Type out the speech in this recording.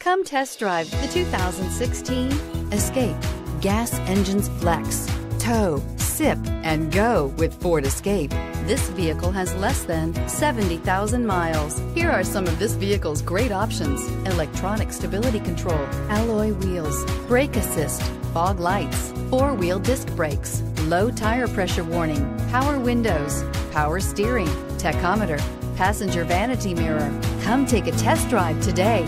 Come test drive the 2016 Escape. Gas engines flex, tow, sip, and go with Ford Escape. This vehicle has less than 70,000 miles. Here are some of this vehicle's great options. Electronic stability control, alloy wheels, brake assist, fog lights, four-wheel disc brakes, low tire pressure warning, power windows, power steering, tachometer, passenger vanity mirror. Come take a test drive today.